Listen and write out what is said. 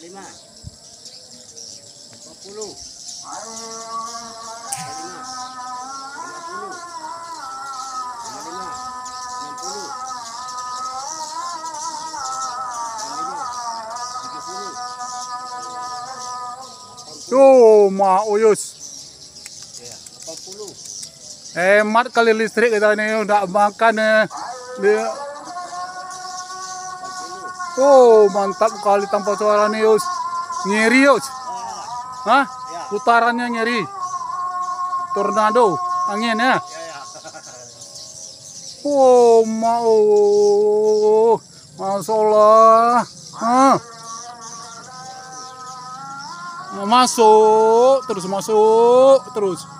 lima. Empat puluh. Lima. Lima puluh. Lima lima. Enam puluh. Enam lima. Tiga puluh. Tuh, mak uyus. Hemat kali listrik kita ini udah makan eh. Dia. Oh mantap kali tanpa suara nih Yus. Nyeri Yus. Ah, Hah? Putarannya nyeri. Tornado, angin ya. ya ya. Oh, mau. Masya Allah. Hah. Masuk, terus masuk, terus.